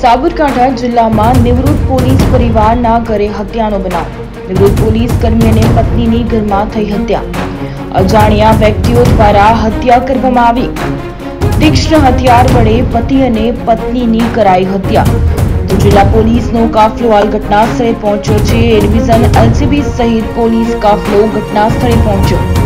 સાબરકાંઠા જિલ્લામાં નિવૃત્ત પોલીસ પરિવારના ઘરે હત્યાનો બનાવ. નિવૃત્ત પોલીસ કર્મી અને પત્નીની ઘરમાં થઈ હત્યા. અજાણ્યા વ્યક્તિઓ દ્વારા હત્યા કરવામાં આવી. તીક્ષ્ણ હથિયાર વડે પતિ અને પત્નીની કરાઈ હત્યા. તો જિલ્લા પોલીસનો કાફલો હાલ ઘટનાસ્થળે પહોંચ્યો છે. એ ડિવિઝન એલસીબી સહિત પોલીસ કાફલો ઘટનાસ્થળે પહોંચ્યો.